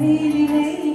Elimine